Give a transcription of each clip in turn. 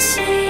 see.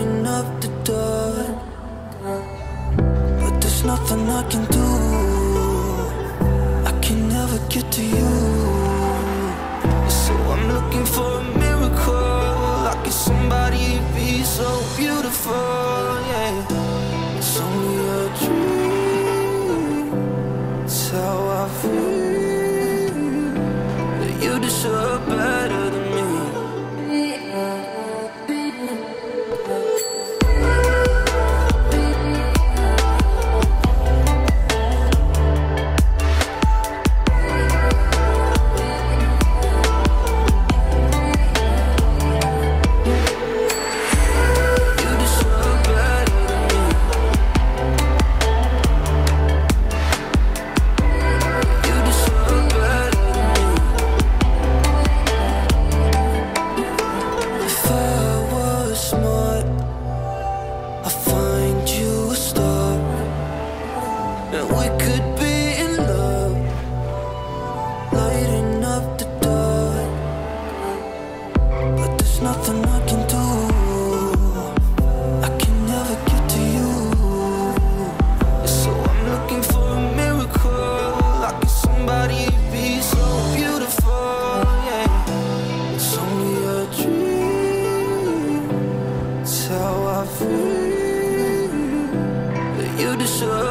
opening up the door. But there's nothing I can do. I can never get to you. So I'm looking for a miracle. Like if somebody be so beautiful, yeah. So. only nothing I can do. I can never get to you. So I'm looking for a miracle. Like be so beautiful. Yeah. It's only a dream. How I feel. But you deserve.